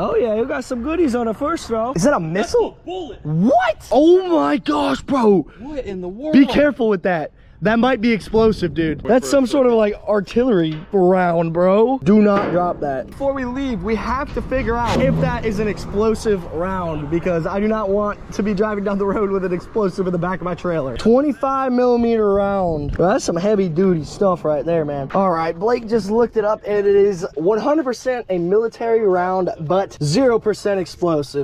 Oh yeah, you got some goodies on the first throw. Is that a missile? Bullet. What? Oh my gosh, bro. What in the world? Be careful with that. That might be explosive, dude. That's some sort of like artillery round, bro. Do not drop that. Before we leave, we have to figure out if that is an explosive round because I do not want to be driving down the road with an explosive in the back of my trailer. 25 millimeter round. Well, that's some heavy duty stuff right there, man. All right, Blake just looked it up and it is 100% a military round, but 0% explosive.